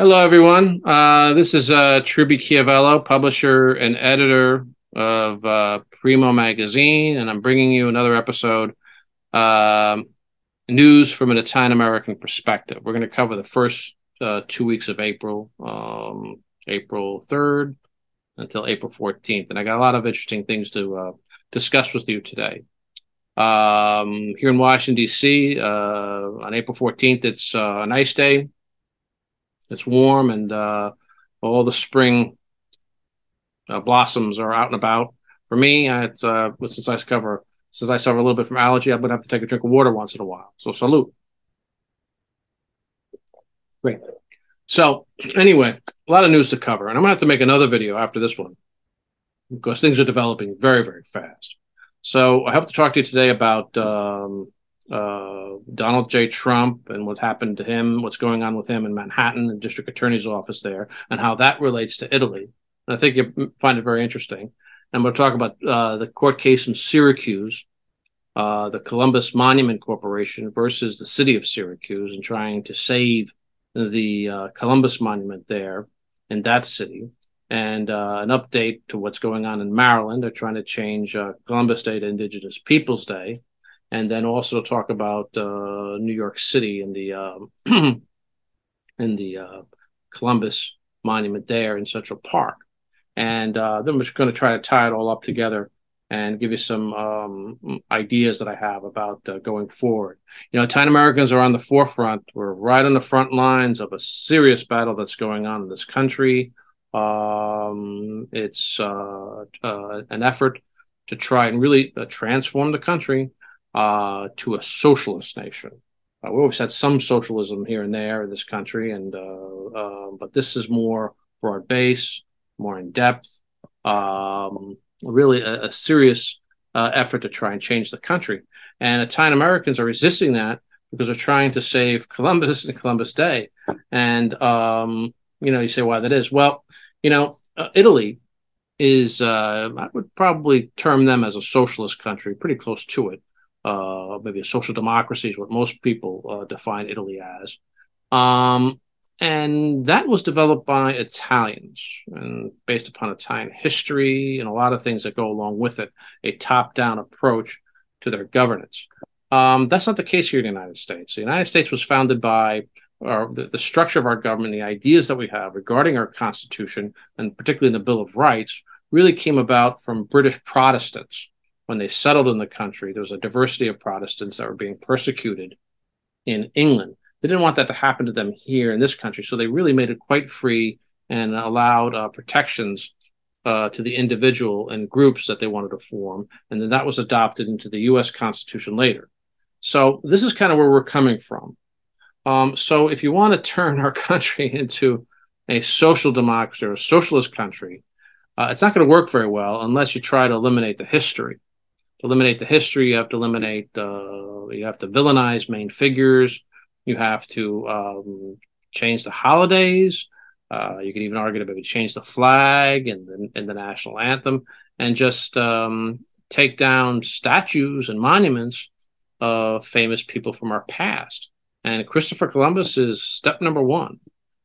Hello, everyone. Uh, this is uh, Truby Chiaviello, publisher and editor of uh, Primo Magazine, and I'm bringing you another episode, uh, news from an Italian American perspective. We're going to cover the first uh, two weeks of April, um, April 3rd until April 14th, and I got a lot of interesting things to uh, discuss with you today. Um, here in Washington, D.C., uh, on April 14th, it's a nice day it's warm and uh, all the spring uh, blossoms are out and about. For me, it's uh, since I cover since I suffer a little bit from allergy, I'm gonna have to take a drink of water once in a while. So salute. Great. So anyway, a lot of news to cover, and I'm gonna have to make another video after this one because things are developing very, very fast. So I hope to talk to you today about um, uh, Donald J. Trump and what happened to him, what's going on with him in Manhattan, the district attorney's office there, and how that relates to Italy. And I think you find it very interesting. And we'll talk about uh, the court case in Syracuse, uh, the Columbus Monument Corporation versus the city of Syracuse, and trying to save the uh, Columbus Monument there in that city. And uh, an update to what's going on in Maryland. They're trying to change uh, Columbus Day to Indigenous Peoples Day and then also talk about uh, New York City and the um, in the uh, Columbus Monument there in Central Park, and uh, then we're just going to try to tie it all up together and give you some um, ideas that I have about uh, going forward. You know, Italian Americans are on the forefront. We're right on the front lines of a serious battle that's going on in this country. Um, it's uh, uh, an effort to try and really transform the country uh, to a socialist nation. Uh, we always had some socialism here and there in this country, and uh, uh but this is more broad base, more in depth, um, really a, a serious uh, effort to try and change the country. And Italian Americans are resisting that because they're trying to save Columbus and Columbus Day. And um, you know, you say why that is. Well, you know, uh, Italy is I would probably term them as a socialist country, pretty close to it uh, maybe a social democracy is what most people uh, define Italy as. Um, and that was developed by Italians and based upon Italian history and a lot of things that go along with it, a top down approach to their governance. Um, that's not the case here in the United States. The United States was founded by our, the, the structure of our government, the ideas that we have regarding our Constitution, and particularly in the Bill of Rights, really came about from British Protestants when they settled in the country, there was a diversity of Protestants that were being persecuted in England. They didn't want that to happen to them here in this country, so they really made it quite free and allowed uh, protections uh, to the individual and groups that they wanted to form, and then that was adopted into the U.S. Constitution later. So this is kind of where we're coming from. Um, so if you want to turn our country into a social democracy or a socialist country, uh, it's not going to work very well unless you try to eliminate the history eliminate the history. You have to eliminate. Uh, you have to villainize main figures. You have to um, change the holidays. Uh, you could even argue to maybe change the flag and the, and the national anthem, and just um, take down statues and monuments of famous people from our past. And Christopher Columbus is step number one.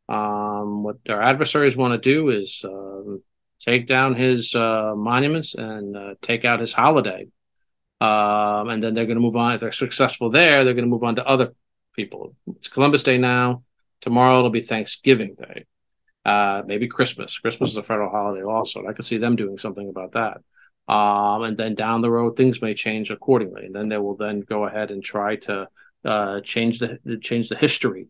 Um, what our adversaries want to do is uh, take down his uh, monuments and uh, take out his holiday. Um, and then they're going to move on. If they're successful there, they're going to move on to other people. It's Columbus Day now. Tomorrow it'll be Thanksgiving Day. Uh, maybe Christmas. Christmas is a federal holiday also. And I could see them doing something about that. Um, and then down the road, things may change accordingly. And then they will then go ahead and try to uh, change the change the history,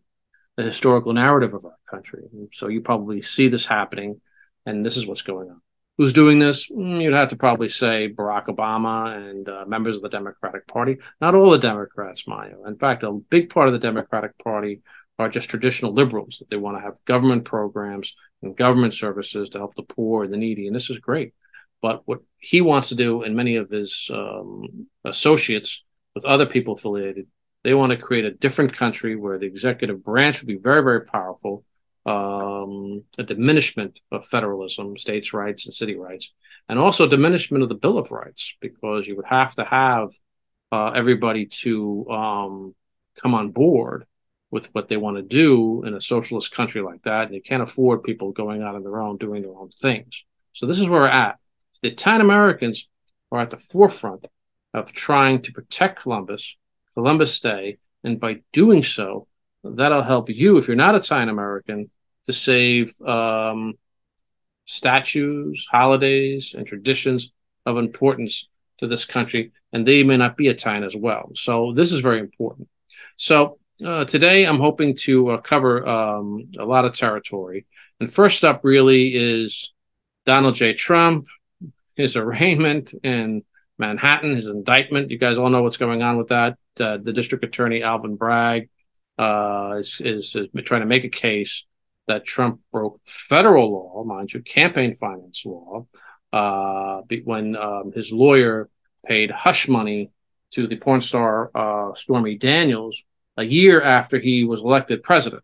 the historical narrative of our country. And so you probably see this happening, and this is what's going on. Who's doing this? Mm, you'd have to probably say Barack Obama and uh, members of the Democratic Party. Not all the Democrats, Mayo. In fact, a big part of the Democratic Party are just traditional liberals that they want to have government programs and government services to help the poor and the needy. And this is great. But what he wants to do, and many of his um, associates with other people affiliated, they want to create a different country where the executive branch would be very, very powerful um, a diminishment of federalism, states' rights, and city rights, and also diminishment of the Bill of Rights, because you would have to have uh, everybody to um, come on board with what they want to do in a socialist country like that. And they can't afford people going out on their own, doing their own things. So this is where we're at. The Italian Americans are at the forefront of trying to protect Columbus, Columbus Day, and by doing so, that'll help you if you're not a Italian American to save um, statues, holidays, and traditions of importance to this country, and they may not be Italian as well. So this is very important. So uh, today I'm hoping to uh, cover um, a lot of territory, and first up really is Donald J. Trump, his arraignment in Manhattan, his indictment. You guys all know what's going on with that. Uh, the district attorney Alvin Bragg uh, is, is, is trying to make a case that Trump broke federal law, mind you, campaign finance law, uh, when um, his lawyer paid hush money to the porn star uh, Stormy Daniels a year after he was elected president.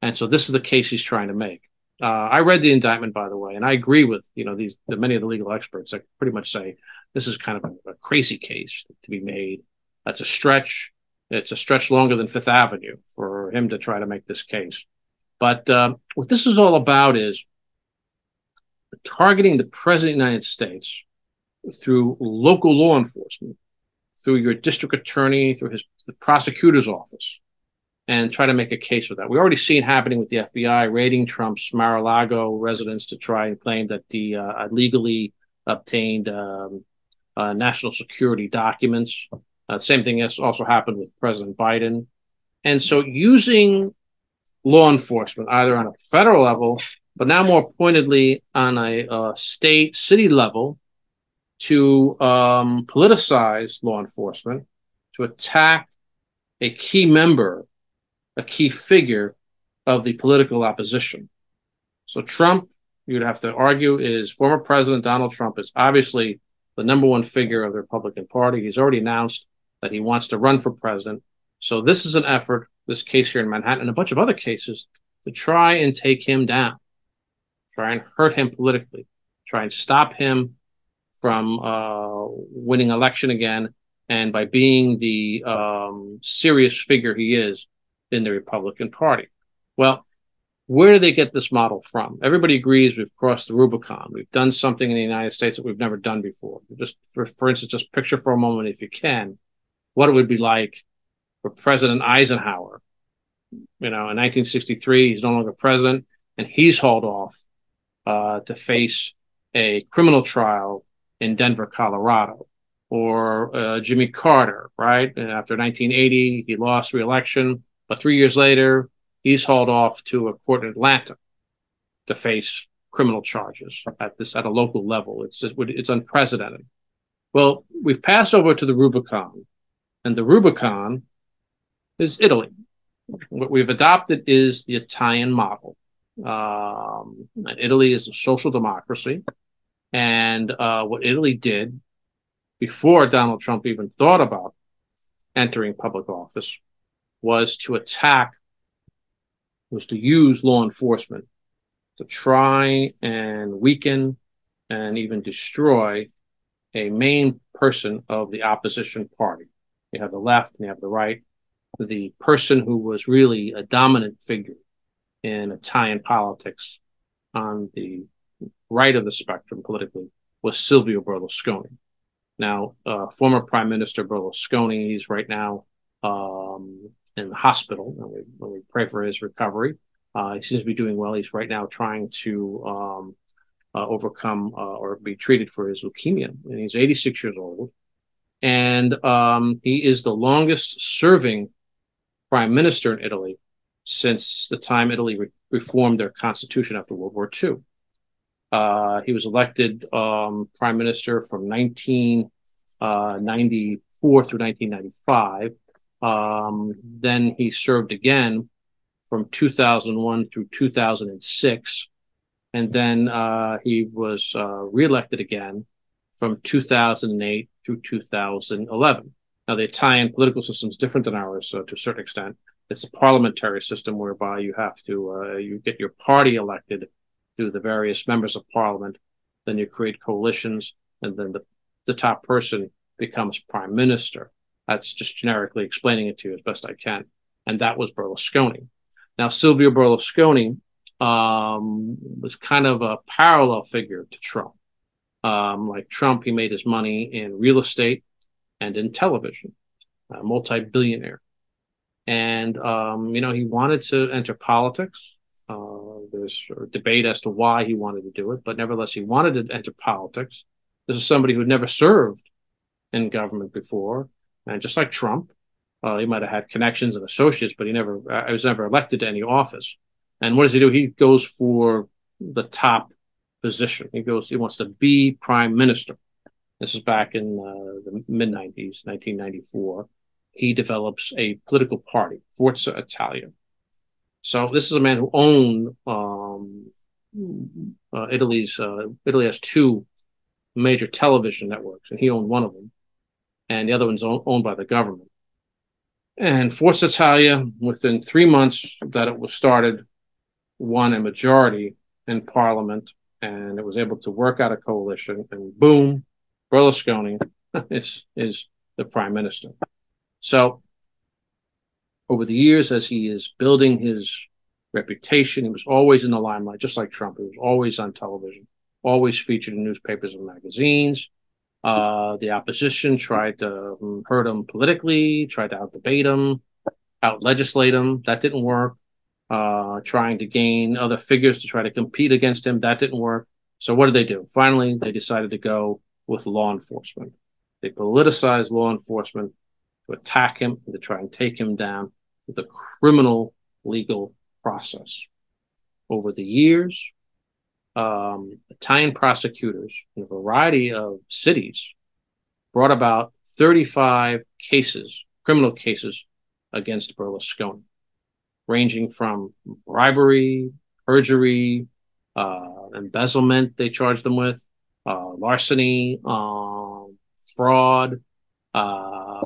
And so this is the case he's trying to make. Uh, I read the indictment, by the way, and I agree with you know these the, many of the legal experts that pretty much say this is kind of a, a crazy case to be made. That's a stretch. It's a stretch longer than Fifth Avenue for him to try to make this case. But uh, what this is all about is targeting the president of the United States through local law enforcement, through your district attorney, through his the prosecutor's office, and try to make a case for that. We already see it happening with the FBI raiding Trump's Mar-a-Lago residence to try and claim that the uh, illegally obtained um, uh, national security documents. Uh, same thing has also happened with President Biden. And so using law enforcement, either on a federal level, but now more pointedly on a uh, state, city level, to um, politicize law enforcement, to attack a key member, a key figure of the political opposition. So Trump, you'd have to argue, is former President Donald Trump is obviously the number one figure of the Republican Party. He's already announced that he wants to run for president. So this is an effort this case here in Manhattan and a bunch of other cases to try and take him down, try and hurt him politically, try and stop him from uh, winning election again, and by being the um, serious figure he is in the Republican Party. Well, where do they get this model from? Everybody agrees we've crossed the Rubicon. We've done something in the United States that we've never done before. Just for, for instance, just picture for a moment, if you can, what it would be like for President Eisenhower. You know, in 1963, he's no longer president, and he's hauled off uh, to face a criminal trial in Denver, Colorado. Or uh, Jimmy Carter, right? And after 1980, he lost re-election, but three years later, he's hauled off to a court in Atlanta to face criminal charges at this at a local level. It's it's unprecedented. Well, we've passed over to the Rubicon, and the Rubicon is Italy. What we've adopted is the Italian model. Um, Italy is a social democracy. And uh, what Italy did before Donald Trump even thought about entering public office was to attack, was to use law enforcement to try and weaken and even destroy a main person of the opposition party. You have the left and you have the right the person who was really a dominant figure in Italian politics on the right of the spectrum politically was Silvio Berlusconi. Now, uh, former Prime Minister Berlusconi, he's right now um, in the hospital, and we, we, pray for his recovery. Uh, he seems to be doing well. He's right now trying to um, uh, overcome uh, or be treated for his leukemia, and he's 86 years old. And um, he is the longest serving prime minister in Italy since the time Italy re- reformed their constitution after World War II. Uh, he was elected um, prime minister from 1994 uh, through 1995. Um, then he served again from 2001 through 2006. And then uh, he was uh, reelected again from 2008 through 2011. Now, the Italian political system is different than ours so to a certain extent. It's a parliamentary system whereby you have to uh, you get your party elected through the various members of parliament, then you create coalitions, and then the the top person becomes prime minister. That's just generically explaining it to you as best I can. and that was Berlusconi. Now, Silvio Berlusconi um, was kind of a parallel figure to Trump. Um, like Trump, he made his money in real estate and in television, a multi billionaire. And, um, you know, he wanted to enter politics. Uh, there's a debate as to why he wanted to do it, but nevertheless, he wanted to enter politics. This is somebody who had never served in government before. And just like Trump, uh, he might have had connections and associates, but he never uh, was never elected to any office. And what does he do? He goes for the top position. He goes. He wants to be prime minister. This is back in uh, the mid '90s, 1994. He develops a political party, Forza Italia. So this is a man who owned um, uh, Italy's. Uh, Italy has two major television networks, and he owned one of them, and the other one's owned by the government. And Forza Italia, within three months that it was started, won a majority in parliament and it was able to work out a coalition. And boom, Berlusconi is, is the prime minister. So over the years, as he is building his reputation, he was always in the limelight, just like Trump. He was always on television, always featured in newspapers and magazines. Uh, the opposition tried to um, hurt him politically, tried to out debate him, out legislate him. That didn't work. Uh, trying to gain other figures to try to compete against him. That didn't work. So what did they do? Finally, they decided to go with law enforcement. They politicized law enforcement to attack him and to try and take him down with a criminal legal process. Over the years, um, Italian prosecutors in a variety of cities brought about 35 cases, criminal cases against Berlusconi, ranging from bribery, perjury, uh, embezzlement, they charged them with, uh, larceny, um, fraud, uh,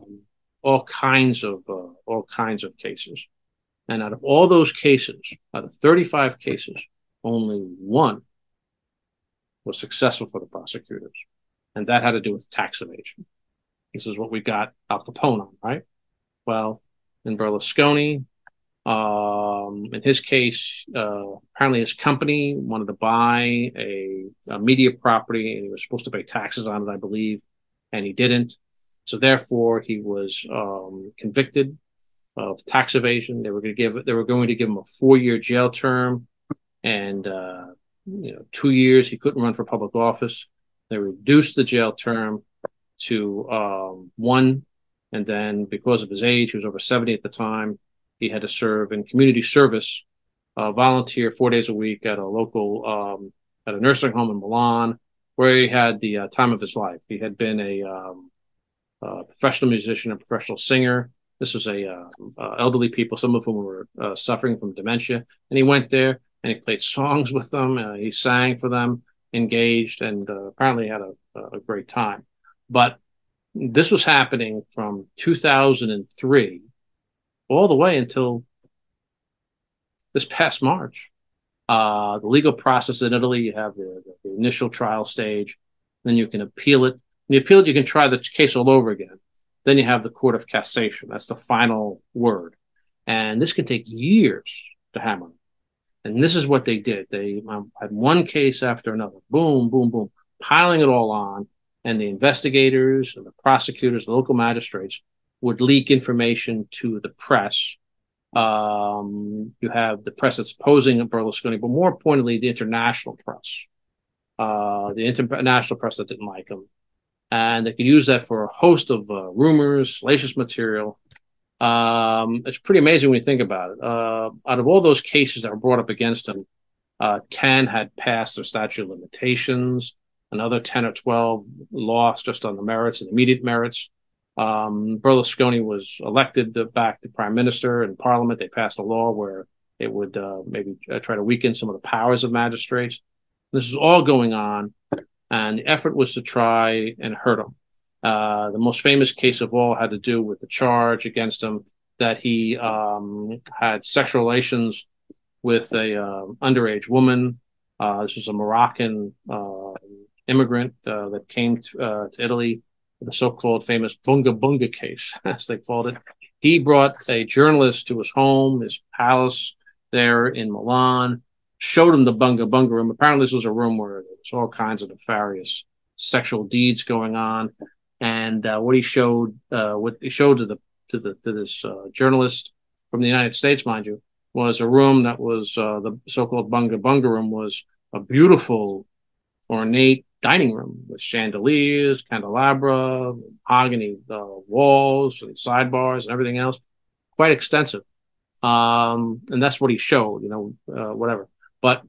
all kinds of uh, all kinds of cases. And out of all those cases, out of 35 cases, only one was successful for the prosecutors. And that had to do with tax evasion. This is what we got Al Capone on, right? Well, in Berlusconi, um, in his case, uh, apparently his company wanted to buy a, a, media property and he was supposed to pay taxes on it, I believe, and he didn't. So therefore, he was um, convicted of tax evasion. They were going to give they were going to give him a four year jail term and uh, you know, two years. He couldn't run for public office. They reduced the jail term to um, one. And then because of his age, he was over 70 at the time, he had to serve in community service, uh, volunteer four days a week at a local, um, at a nursing home in Milan, where he had the uh, time of his life. He had been a, um, a professional musician, a professional singer. This was a uh, uh elderly people, some of whom were uh, suffering from dementia, and he went there and he played songs with them. He sang for them, engaged, and apparently had a, a great time. But this was happening from 2003 all the way until this past March. Uh, the legal process in Italy, you have the, the, initial trial stage, then you can appeal it. When you appeal it, you can try the case all over again. Then you have the Court of Cassation. That's the final word. And this can take years to hammer. And this is what they did. They um, had one case after another, boom, boom, boom, piling it all on. And the investigators and the prosecutors, the local magistrates would leak information to the press. Um, you have the press that's opposing Berlusconi, but more importantly, the international press, uh, the international press that didn't like him. And they could use that for a host of uh, rumors, salacious material, um, it's pretty amazing when you think about it. Uh, out of all those cases that were brought up against him, uh, 10 had passed their statute of limitations. Another 10 or 12 lost just on the merits and immediate merits. Um, Berlusconi was elected to back the prime minister and parliament. They passed a law where it would uh, maybe uh, try to weaken some of the powers of magistrates. This is all going on, and the effort was to try and hurt him. Uh, the most famous case of all had to do with the charge against him that he um, had sexual relations with a uh, underage woman. Uh, this was a Moroccan uh, immigrant that came to, to, Italy, the so-called famous Bunga Bunga case, as they called it. He brought a journalist to his home, his palace there in Milan, showed him the Bunga Bunga room. Apparently, this was a room where there was all kinds of nefarious sexual deeds going on. And uh, what he showed, uh, what he showed to the to the to this uh, journalist from the United States, mind you, was a room that was uh, the so-called Bunga Bunga room was a beautiful, ornate dining room with chandeliers, candelabra, mahogany uh, walls, and sidebars, and everything else. Quite extensive. Um, and that's what he showed, you know, uh, whatever. But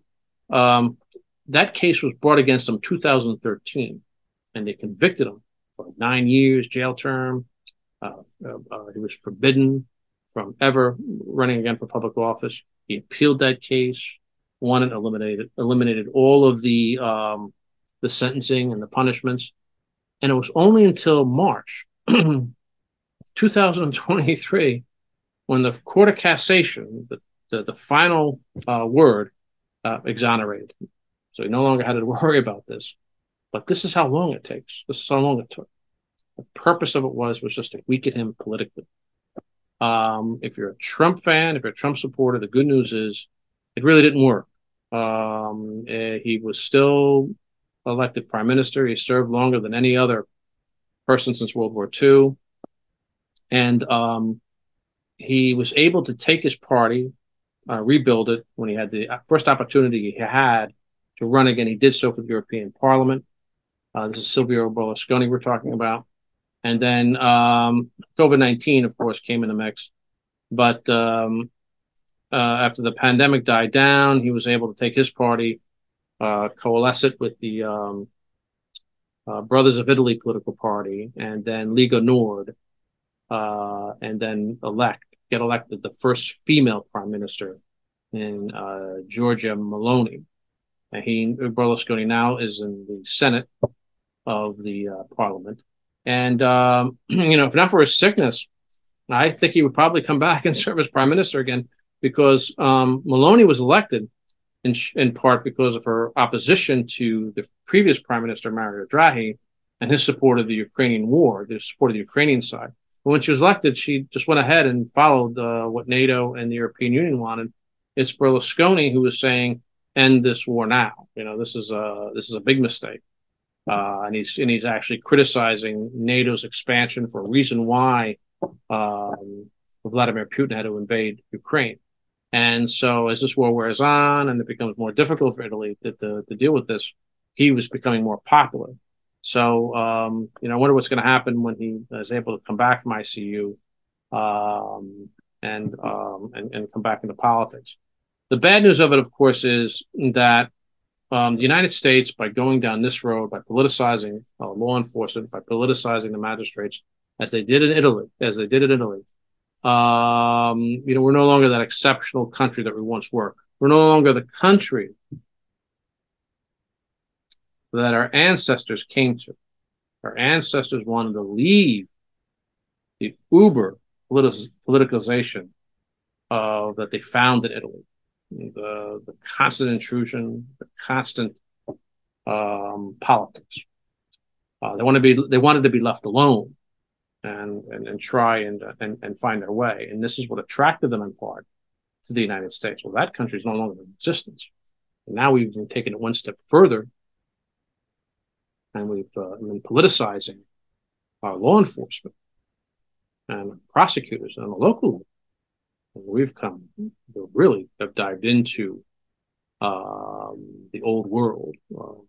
um, that case was brought against him 2013, and they convicted him for nine years jail term. Uh, uh, uh, he was forbidden from ever running again for public office. He appealed that case, won it, eliminated eliminated all of the um, the sentencing and the punishments. And it was only until March 2023 when the Court of Cassation, the, the, the final uh, word, uh, exonerated. So he no longer had to worry about this. But this is how long it takes. This is how long it took. The purpose of it was was just to weaken him politically. Um, if you're a Trump fan, if you're a Trump supporter, the good news is it really didn't work. Um, eh, he was still elected prime minister. He served longer than any other person since World War II. And um, he was able to take his party, uh, rebuild it when he had the first opportunity he had to run again. He did so for the European Parliament. Uh, this is Silvio Berlusconi we're talking about. And then um, COVID 19, of course, came in the mix. But um, uh, after the pandemic died down, he was able to take his party uh, coalesce it with the um, uh, Brothers of Italy political party, and then Lega Nord, uh, and then elect get elected the first female prime minister in uh, Giorgia Meloni. And he Berlusconi now is in the Senate of the uh, Parliament, and um, you know, if not for his sickness, I think he would probably come back and serve as prime minister again because um, Meloni was elected in, in part because of her opposition to the previous Prime Minister Mario Draghi and his support of the Ukrainian war, the support of the Ukrainian side. But when she was elected, she just went ahead and followed uh, what NATO and the European Union wanted. It's Berlusconi who was saying, "End this war now." You know, this is a this is a big mistake, uh, and he's and he's actually criticizing NATO's expansion for a reason why um, Vladimir Putin had to invade Ukraine. And so as this war wears on and it becomes more difficult for Italy to, to, to deal with this, he was becoming more popular. So, um, you know, I wonder what's going to happen when he is able to come back from ICU um, and, um, and, and come back into politics. The bad news of it, of course, is that um, the United States, by going down this road, by politicizing uh, law enforcement, by politicizing the magistrates, as they did in Italy, as they did in Italy, um, you know, we're no longer that exceptional country that we once were. We're no longer the country that our ancestors came to. Our ancestors wanted to leave the uber politi- politicalization uh, that they found in Italy, the, the constant intrusion, the constant um, politics. Uh, they wanted to be they wanted to be left alone and and, and try and, and and find their way. And this is what attracted them in part to the United States. Well, that country is no longer in existence. And now we've taken it one step further, and we've uh, been politicizing our law enforcement and prosecutors on the local level. And we've come, we really have dived into um, the old world, uh,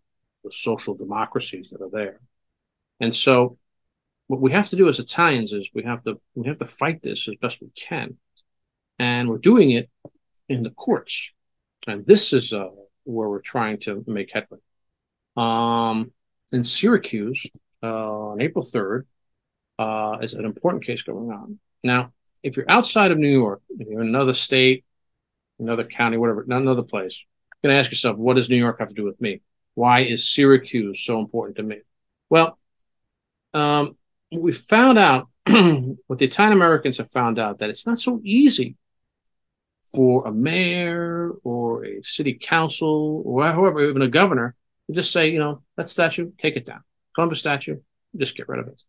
the social democracies that are there. And so what we have to do as Italians is we have to we have to fight this as best we can, and we're doing it in the courts, and this is uh, where we're trying to make headway. Um, in Syracuse, uh, on April third, uh, is an important case going on. Now, if you're outside of New York, if you're in another state, another county, whatever, another place, you're gonna ask yourself, what does New York have to do with me? Why is Syracuse so important to me? Well, um, we found out, what the Italian Americans have found out, that it's not so easy for a mayor or a city council or whoever, even a governor, to just say, you know, that statue, take it down. Columbus statue, just get rid of it.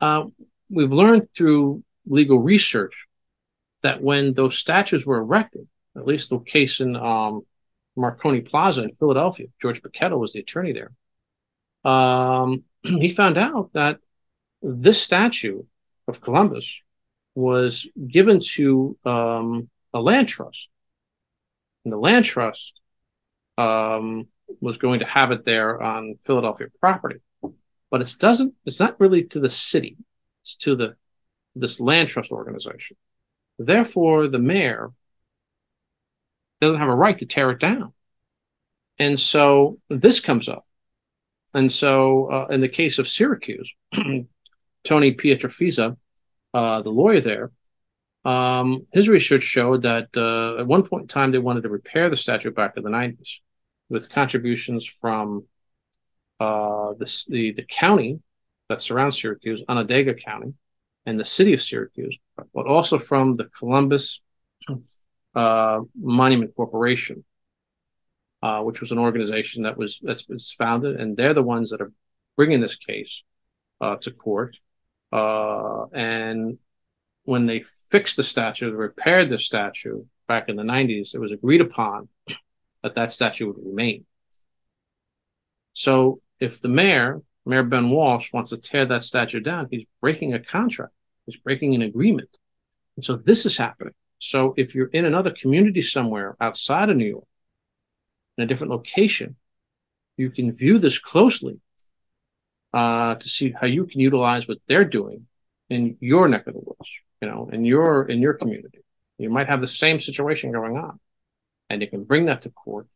Uh, we've learned through legal research that when those statues were erected, at least the case in um, Marconi Plaza in Philadelphia, George Bochetto was the attorney there. Um, he found out that this statue of Columbus was given to um, a land trust. And the land trust um, was going to have it there on Philadelphia property. But it doesn't, it's not really to the city, it's to the this land trust organization. Therefore, the mayor doesn't have a right to tear it down. And so this comes up. And so, uh, in the case of Syracuse, Tony Pietrafesa, uh, the lawyer there, um, his research showed that uh, at one point in time they wanted to repair the statue back in the 90s with contributions from uh, the, the, the county that surrounds Syracuse, Onondaga County, and the city of Syracuse, but also from the Columbus uh, Monument Corporation, uh, which was an organization that was that's was founded, and they're the ones that are bringing this case uh, to court. Uh, and when they fixed the statue, repaired the statue back in the 90s, it was agreed upon that that statue would remain. So if the mayor Mayor Ben Walsh wants to tear that statue down, he's breaking a contract. He's breaking an agreement. And so this is happening. So if you're in another community somewhere outside of New York, in a different location, you can view this closely uh, to see how you can utilize what they're doing in your neck of the woods, you know, in your in your community. You might have the same situation going on, and you can bring that to court.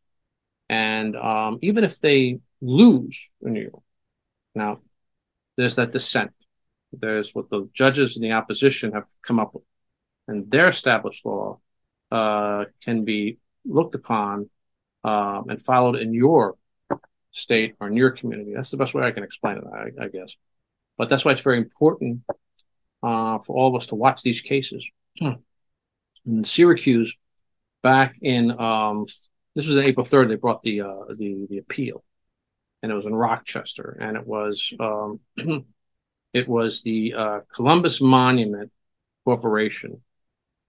And um, even if they lose in New York, now, there's that dissent. There's what the judges in the opposition have come up with, and their established law uh, can be looked upon um, and followed in your state or in your community. That's the best way I can explain it, I, I guess. But that's why it's very important uh, for all of us to watch these cases. In Syracuse, back in um, this was on April third, they brought the uh, the the appeal, and it was in Rochester, and it was um, it was the uh, Columbus Monument Corporation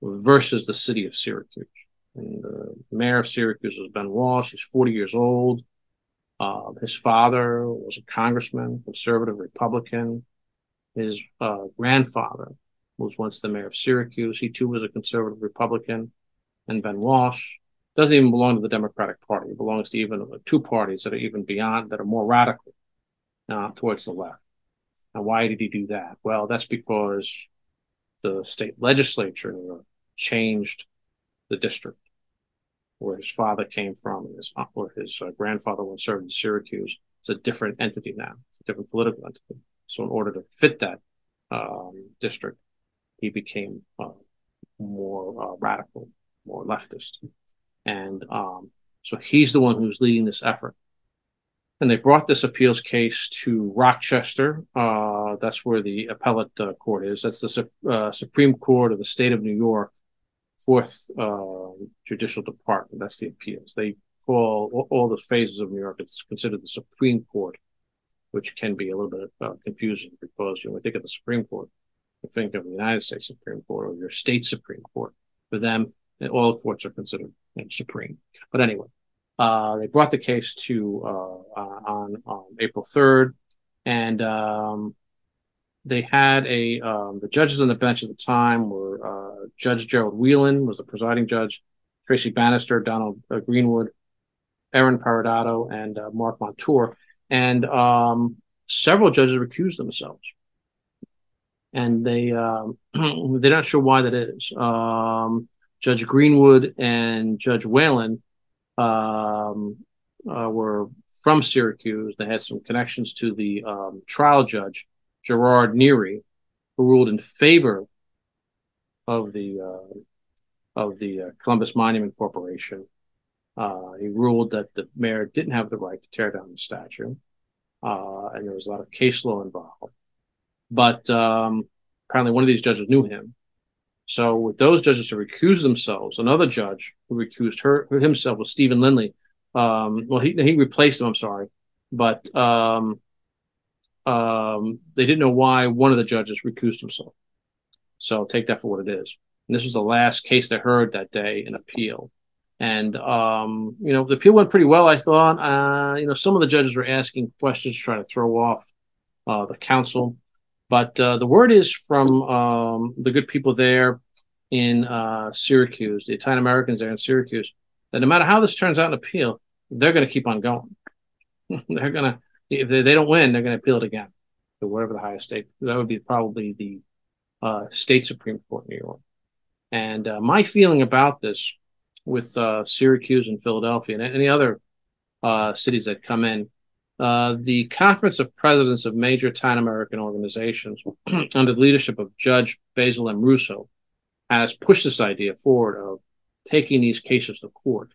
versus the city of Syracuse. And the mayor of Syracuse was Ben Walsh. He's 40 years old. Uh, his father was a congressman, conservative Republican. His uh, grandfather was once the mayor of Syracuse. He too was a conservative Republican. And Ben Walsh doesn't even belong to the Democratic Party. He belongs to even two parties that are even beyond, that are more radical uh, towards the left. Now, why did he do that? Well, that's because the state legislature changed the district where his father came from and his, where his uh, grandfather once served in Syracuse. It's a different entity now. It's a different political entity. So in order to fit that um, district, he became uh, more uh, radical, more leftist. And um, so he's the one who's leading this effort. And they brought this appeals case to Rochester. Uh, that's where the appellate uh, court is. That's the uh, Supreme Court of the state of New York, fourth uh, judicial department. That's the appeals. They call all, all, the phases of New York. It's considered the Supreme Court, which can be a little bit uh, confusing because you know, when we think of the Supreme Court, you think of the United States Supreme Court or your state Supreme Court. For them, all courts are considered supreme. But anyway, uh, they brought the case to uh, on, on, April 3rd, and um, they had a um, the judges on the bench at the time were uh, Judge Gerald Whalen was the presiding judge, Tracy Bannister, Donald uh, Greenwood, Erin Peradotto, and uh, Mark Montour, and um, several judges recused themselves and they um, they're not sure why that is. Um, Judge Greenwood and Judge Whalen um, uh, were from Syracuse. They had some connections to the um, trial judge, Gerard Neri, who ruled in favor of the uh, of the uh, Columbus Monument Corporation. Uh, he ruled that the mayor didn't have the right to tear down the statue, uh, and there was a lot of case law involved. But um, apparently, one of these judges knew him, so with those judges who recused themselves, another judge who recused her himself was Stephen Lindley. Um, well, he he replaced him. I'm sorry, but um, um, they didn't know why one of the judges recused himself. So take that for what it is. And this was the last case they heard that day in appeal. And, um, you know, the appeal went pretty well, I thought. Uh, you know, some of the judges were asking questions trying to throw off uh, the counsel. But uh, the word is from um, the good people there in uh, Syracuse, the Italian Americans there in Syracuse, that no matter how this turns out in appeal, they're going to keep on going. they're going to, if they, don't win, they're going to appeal it again to whatever the highest state. That would be probably the uh, state Supreme Court in New York. And uh, my feeling about this with uh, Syracuse and Philadelphia and any other uh, cities that come in, uh, the Conference of Presidents of Major Italian American Organizations, under the leadership of Judge Basil M. Russo, has pushed this idea forward of taking these cases to court.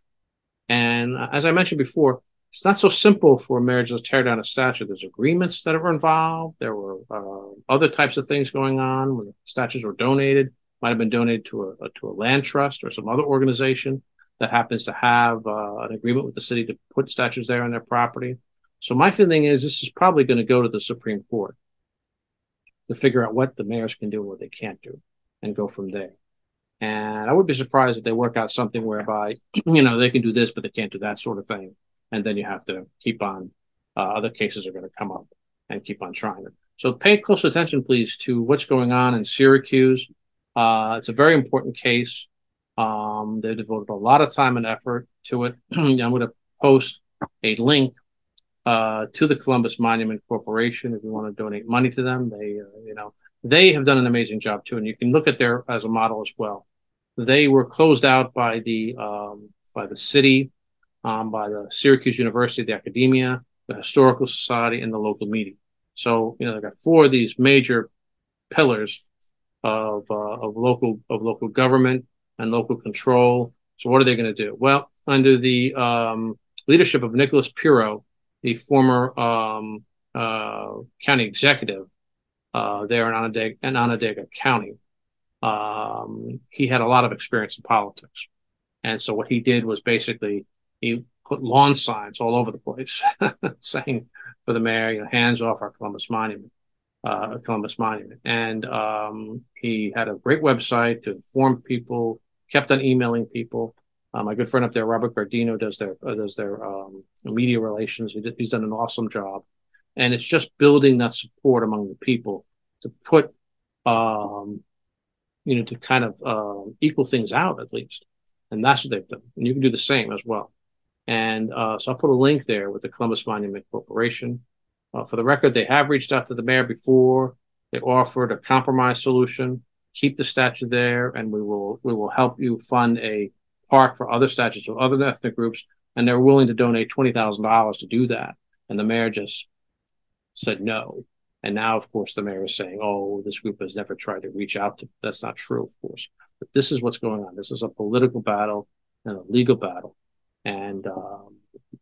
And uh, as I mentioned before, it's not so simple for a marriage to tear down a statue. There's agreements that were involved. There were uh, other types of things going on when statues were donated. Might have been donated to a, a, to a land trust or some other organization that happens to have uh, an agreement with the city to put statues there on their property. So my feeling is this is probably going to go to the Supreme Court to figure out what the mayors can do and what they can't do, and go from there. And I would be surprised if they work out something whereby you know they can do this but they can't do that sort of thing and then you have to keep on. Uh, other cases are going to come up and keep on trying it. So pay close attention, please, to what's going on in Syracuse. Uh, it's a very important case. Um, they devoted a lot of time and effort to it. I'm going to post a link uh, to the Columbus Monument Corporation if you want to donate money to them. They, uh, you know, they have done an amazing job too, and you can look at their as a model as well. They were closed out by the um, by the city um, by the Syracuse University, the academia, the historical society, and the local media. So you know they've got four of these major pillars of uh, of local of local government and local control. So what are they going to do? Well, under the um, leadership of Nicholas Pirro, the former um, uh, county executive uh, there in Onondaga, in Onondaga County, um, he had a lot of experience in politics. And so what he did was basically he put lawn signs all over the place saying for the mayor, you know, hands off our Columbus Monument, uh, Columbus Monument. And um, he had a great website to inform people, kept on emailing people. Uh, my good friend up there, Robert Gardino, does their uh, does their um, media relations. He did, he's done an awesome job, and it's just building that support among the people to put, um, you know, to kind of uh, equal things out at least, and that's what they've done. And you can do the same as well. And uh, so I'll put a link there with the Columbus Monument Corporation. Uh, for the record, they have reached out to the mayor before. They offered a compromise solution. Keep the statue there, and we will we will help you fund a park for other statues of other ethnic groups. And they're willing to donate twenty thousand dollars to do that. And the mayor just said no. And now, of course, the mayor is saying, "Oh, this group has never tried to reach out to." That's not true, of course. But this is what's going on. This is a political battle and a legal battle and um,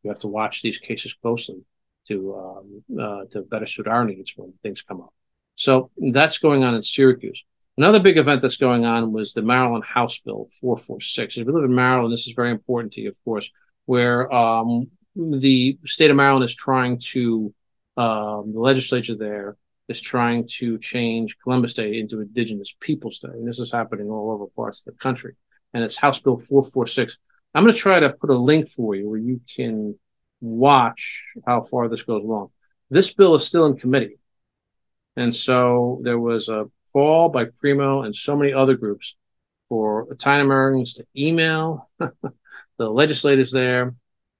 we have to watch these cases closely to um, uh, to better suit our needs when things come up. So that's going on in Syracuse. Another big event that's going on was the Maryland House Bill 446. If you live in Maryland, this is very important to you, of course, where um, the state of Maryland is trying to, um, the legislature there is trying to change Columbus Day into Indigenous Peoples Day. And this is happening all over parts of the country. And it's House Bill 446. I'm going to try to put a link for you where you can watch how far this goes along. This bill is still in committee. And so there was a call by Primo and so many other groups for Italian Americans to email the legislators there.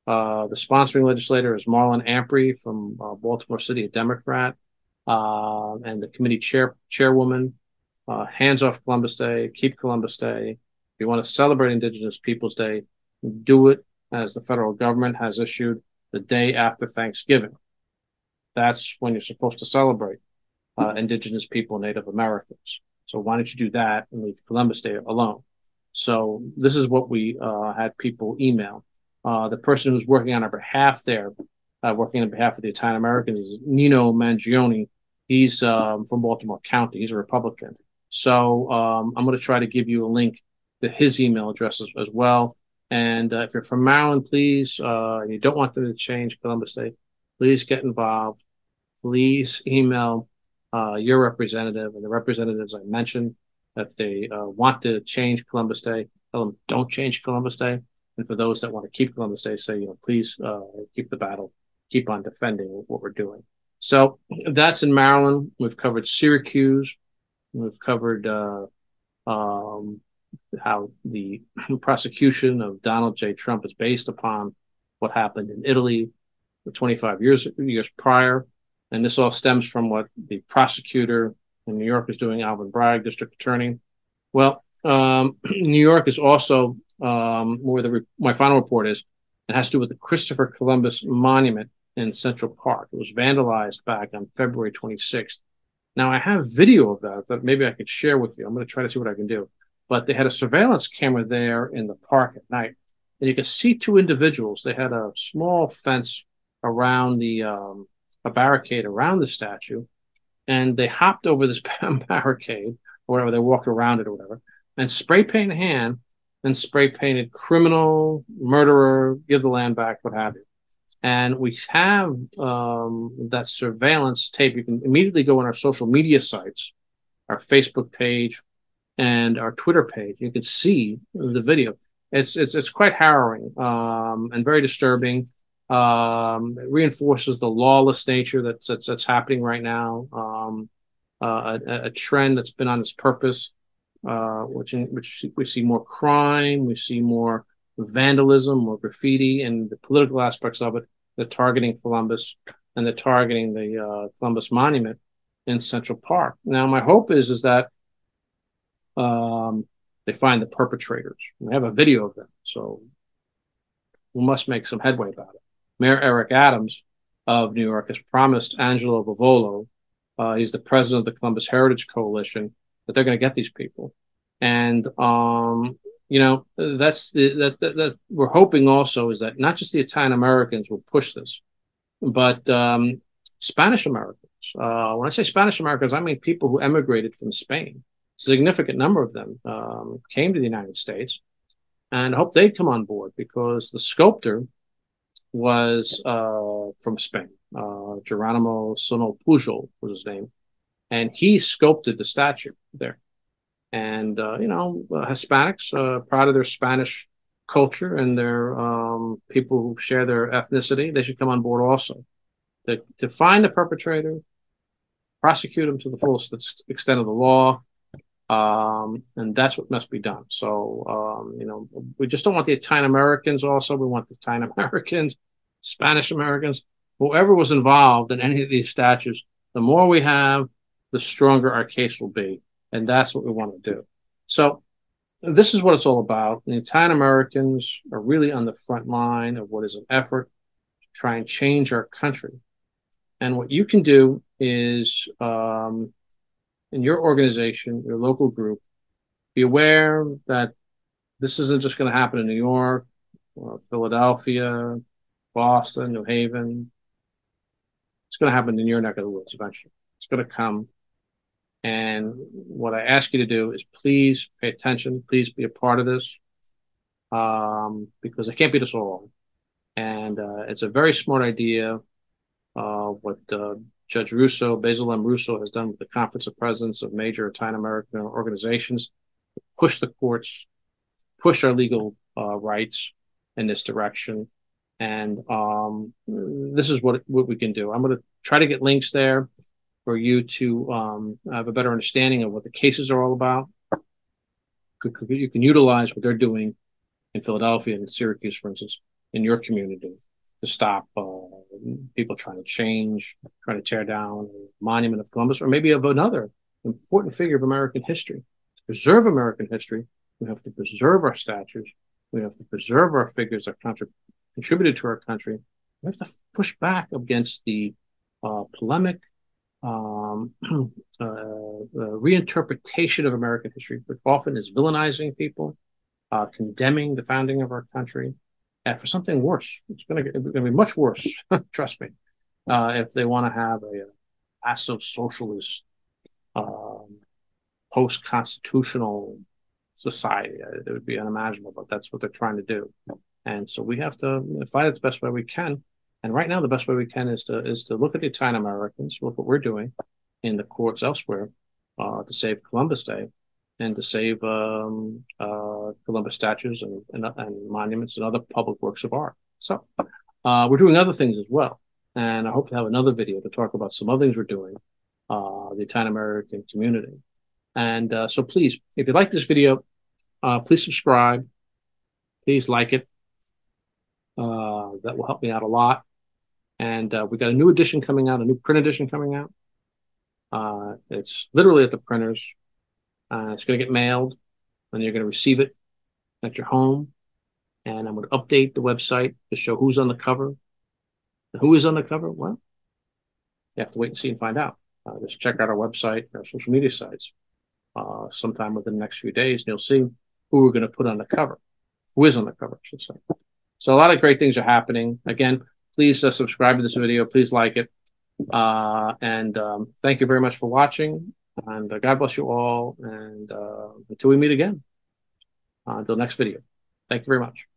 Uh, the sponsoring legislator is Marlon Amprey from uh, Baltimore City, a Democrat, uh, and the committee chair chairwoman. Uh, hands off Columbus Day, keep Columbus Day. If you want to celebrate Indigenous Peoples Day, do it as the federal government has issued the day after Thanksgiving. That's when you're supposed to celebrate uh, Indigenous people, Native Americans. So why don't you do that and leave Columbus Day alone? So this is what we uh, had people email. Uh, the person who's working on our behalf there, uh, working on behalf of the Italian Americans, is Nino Mangione. He's um, from Baltimore County. He's a Republican. So um, I'm going to try to give you a link to his email address as, as well. And uh, if you're from Maryland, please, uh, you don't want them to change Columbus Day, please get involved. Please email uh, your representative and the representatives I mentioned If they uh, want to change Columbus Day, tell them don't change Columbus Day. And for those that want to keep Columbus Day, say, you know, please uh, keep the battle, keep on defending what we're doing. So that's in Maryland. We've covered Syracuse. We've covered uh, um, how the prosecution of Donald J. Trump is based upon what happened in Italy 25 years years prior, and this all stems from what the prosecutor in New York is doing, Alvin Bragg, district attorney. Well, um, New York is also um, where the my final report is. It has to do with the Christopher Columbus Monument in Central Park. It was vandalized back on February 26th. Now I have video of that that maybe I could share with you. I'm going to try to see what I can do. But they had a surveillance camera there in the park at night, and you could see two individuals. They had a small fence around the um, a barricade around the statue, and they hopped over this barricade or whatever. They walked around it or whatever, and spray paint hand and spray painted criminal, murderer, give the land back, what have you. And we have um, that surveillance tape. You can immediately go on our social media sites, our Facebook page, and our Twitter page. You can see the video. It's it's it's quite harrowing um, and very disturbing. Um, it reinforces the lawless nature that's that's, that's happening right now. Um, uh, a, a, trend that's been on its purpose, uh, which in, which we see more crime, we see more vandalism, more graffiti, and the political aspects of it. They're targeting Columbus and they're targeting the uh, Columbus Monument in Central Park. Now, my hope is is that um, they find the perpetrators. We have a video of them, so we must make some headway about it. Mayor Eric Adams of New York has promised Angelo Vivolo, uh, he's the president of the Columbus Heritage Coalition, that they're going to get these people. And, um, you know, that's the, that, that, that, we're hoping also is that not just the Italian Americans will push this, but um, Spanish Americans. Uh, when I say Spanish Americans, I mean people who emigrated from Spain. Significant number of them um, came to the United States, and I hope they come on board because the sculptor was uh, from Spain. Uh, Geronimo Suñol Pujol was his name, and he sculpted the statue there. And uh, you know, uh, Hispanics uh, proud of their Spanish culture and their um, people who share their ethnicity. They should come on board also to, to find the perpetrator, prosecute him to the fullest extent of the law, um, and that's what must be done. So, um, you know, we just don't want the Italian Americans also. We want the Italian Americans, Spanish Americans, whoever was involved in any of these statues. The more we have, the stronger our case will be. And that's what we want to do. So, this is what it's all about. The Italian Americans are really on the front line of what is an effort to try and change our country. And what you can do is, um, in your organization, your local group, be aware that this isn't just going to happen in New York, or Philadelphia, Boston, New Haven. It's going to happen in your neck of the woods eventually. It's going to come. And what I ask you to do is please pay attention. Please be a part of this um, because it can't be this all. And uh, it's a very smart idea. Uh, what uh, Judge Russo, Basil M. Russo, has done with the Conference of Presidents of major Italian American organizations, push the courts, push our legal uh, rights in this direction. And um, this is what what we can do. I'm going to try to get links there for you to um, have a better understanding of what the cases are all about. You can utilize what they're doing in Philadelphia and Syracuse, for instance, in your community to stop uh, people trying to change, trying to tear down a monument of Columbus, or maybe of another important figure of American history. To preserve American history, we have to preserve our statues. We have to preserve our figures that contrib- contributed to our country. We have to push back against the uh, polemic, um, uh, uh, reinterpretation of American history, which often is villainizing people, uh, condemning the founding of our country, and for something worse. It's going to be much worse. trust me. Uh, if they want to have a, a massive socialist, um, post-constitutional society, uh, it would be unimaginable. But that's what they're trying to do, and so we have to fight it the best way we can. And right now, the best way we can is to is to look at the Italian Americans, look what we're doing in the courts elsewhere uh, to save Columbus Day, and to save um, uh, Columbus statues and, and, and, monuments and other public works of art. So uh, we're doing other things as well. And I hope to have another video to talk about some other things we're doing, uh, the Italian American community. And uh, so please, if you like this video, uh, please subscribe. Please like it. Uh, that will help me out a lot. And we got a new edition coming out, a new print edition coming out. it's literally at the printers uh, it's going to get mailed, and you're going to receive it at your home. And I'm going to update the website to show who's on the cover. Who is on the cover? Well, you have to wait and see and find out. Uh, just check out our website, our social media sites, uh, sometime within the next few days, and you'll see who we're going to put on the cover. Who is on the cover, I should say. So a lot of great things are happening. Again, please uh, subscribe to this video. Please like it. Uh, and um, thank you very much for watching. And uh, God bless you all. And uh, until we meet again, uh, until next video. Thank you very much.